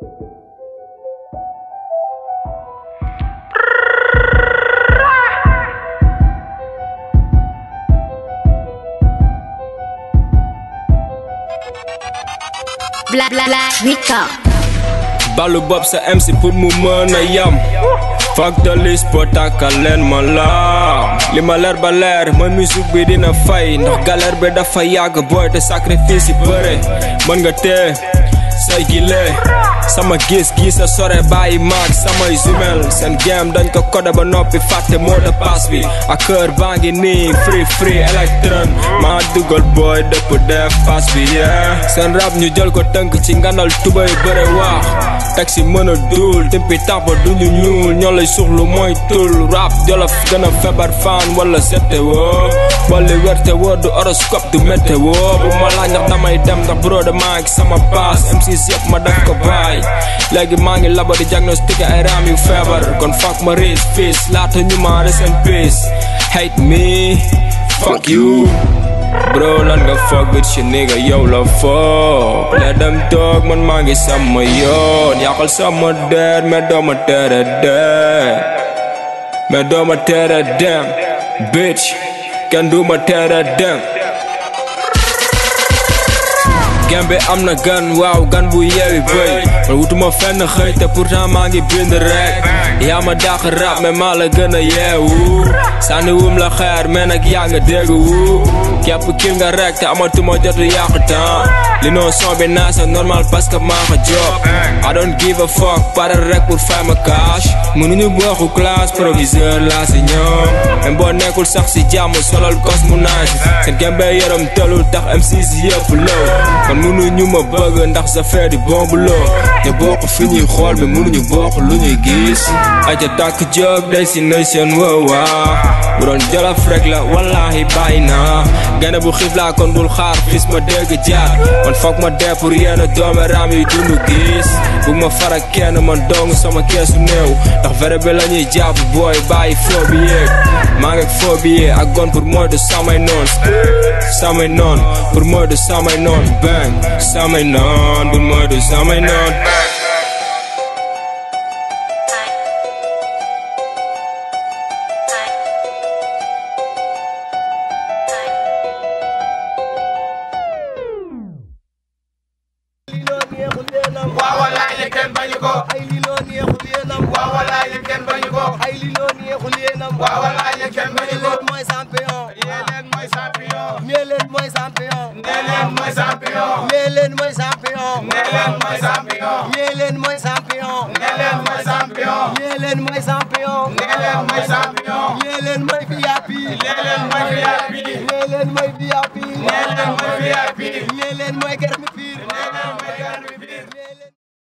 Bla bla bla, Rico. Balle Bob, c'est MC pour Mouman Ayam. Fuck the list, but I can learn my love. li ma leer ba leer mooy musique bi dina fay ndax galère bi dafa yàgg booy te sacrifice yi bëre mën say gile sama gis-gis a sore bàyyi maag samay jumel seen game dañ ko codé ba noppi fàtte mot de passe bi ak free free electron maa dugal booy dëpp def passe bi yeah rap ñu jël ko tënk ci nganal tubay bëre waax taxi a duul timpi tàmpa duñu ñuul ñoo lay suxlu tul. Rap jolof gën a feebar fan wala sette woo wala werte woo du horoscope du météo bu ma laaj ndax damay bro de maa sama paas si siap madaf ka bay Lagi mangi labo di diagnostika ay rami fever Gon fuck my race face Lata nyo ma rest in peace Hate me Fuck you. Bro lan ga fuck with your nigga yo la fuck. Let them talk man mangi sama yo. Nyakal sama dead me do ma tere dead Me do ma tere damn Bitch Can do ma tere damn gembe am na gan waaw gan bu yeewi bëy. Man wutuma fenn xëy te pourtant maa ngi bind rek. Yaa ma dàq rap mais maa la gën a yeewu. Sànni wum la xeer mais nag yaa nga dégg wu képp kil nga rek te amatuma jotu yàq temps. Li noo son bi naa sa normal parce que job. I don't give a fuck pare rek pour fay ma cash. Mënuñu bokku classe proviseur laa si ñoom même boo nekkul sax si jàmm solol kos mu naaj seen gembe yaram tëlul tax M6 yëpp lëw kon mënuñu ma bëgg ndax sa fee di bomb loo te bokk fi ñuy xool mais mënuñu bokk lu ñuy gis aja tàkk jóg destination woowaa bu doon jolof rek la wallahi bàyyi naa gane bu xiif kon dul xaar xis ma dégg jaat man foog ma dee pour yenn doome raam yi dund gis. Bu ma farak kenn man dong sama keesu néew. Ndax vrai bi la ñuy jàpp booy bàyyi foo bi yéeg maa ngi foo bi yee ak gon pour mooy de samay noon. Samay noon pour mooy de samay noon. Bang samay noon pour mooy de samay noon waaw walaay li kenn bañu ko ay li loo neexul yéenam waaw walaay li kenn bañu ko ay li loo neexul yéenam waaw walaay li kenn bañu ko leen mooy champion nee leen mooy champion nee leen mooy champion nee leen mooy champion nee leen mooy champion nee leen mooy champion nee leen mooy champion nee leen mooy champion nee leen mooy champion nee leen mooy champion nee leen mooy VIP nee leen mooy VIP nee leen mooy VIP nee leen mooy VIP nee leen mooy garmi piir We May God reveal.